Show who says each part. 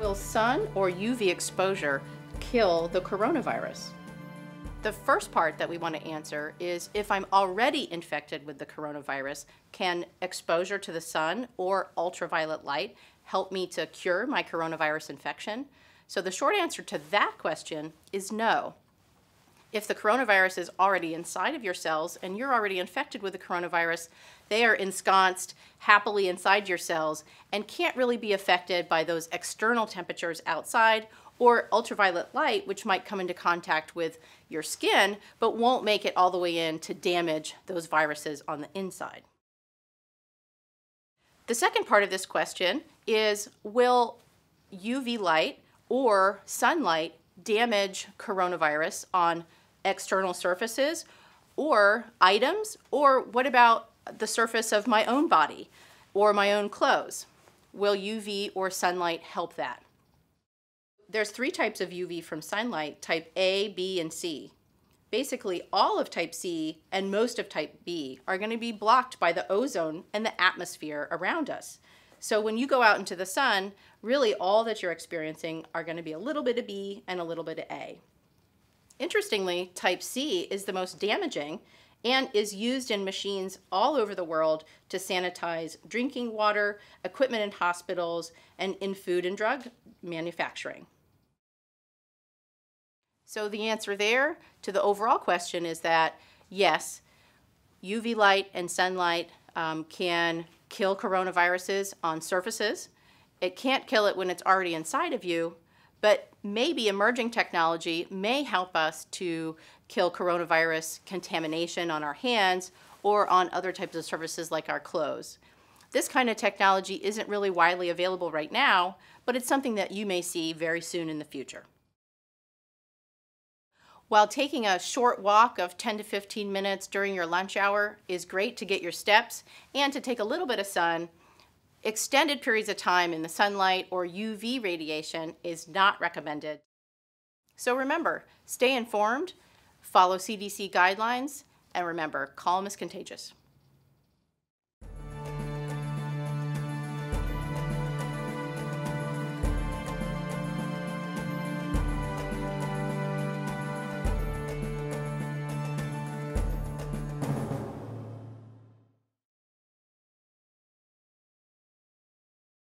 Speaker 1: Will sun or UV exposure kill the coronavirus? The first part that we want to answer is if I'm already infected with the coronavirus, can exposure to the sun or ultraviolet light help me to cure my coronavirus infection? So the short answer to that question is no. If the coronavirus is already inside of your cells and you're already infected with the coronavirus, they are ensconced happily inside your cells and can't really be affected by those external temperatures outside or ultraviolet light, which might come into contact with your skin, but won't make it all the way in to damage those viruses on the inside. The second part of this question is, will UV light or sunlight damage coronavirus on external surfaces or items? Or what about the surface of my own body or my own clothes? Will UV or sunlight help that? There's three types of UV from sunlight, type A, B, and C. Basically, all of type C and most of type B are going to be blocked by the ozone and the atmosphere around us. So when you go out into the sun, really all that you're experiencing are going to be a little bit of B and a little bit of A. Interestingly, type C is the most damaging and is used in machines all over the world to sanitize drinking water, equipment in hospitals, and in food and drug manufacturing. So the answer there to the overall question is that yes, UV light and sunlight um, can kill coronaviruses on surfaces. It can't kill it when it's already inside of you, but maybe emerging technology may help us to kill coronavirus contamination on our hands or on other types of surfaces like our clothes. This kind of technology isn't really widely available right now, but it's something that you may see very soon in the future. While taking a short walk of 10 to 15 minutes during your lunch hour is great to get your steps and to take a little bit of sun, Extended periods of time in the sunlight or UV radiation is not recommended. So remember, stay informed, follow CDC guidelines, and remember, calm is contagious.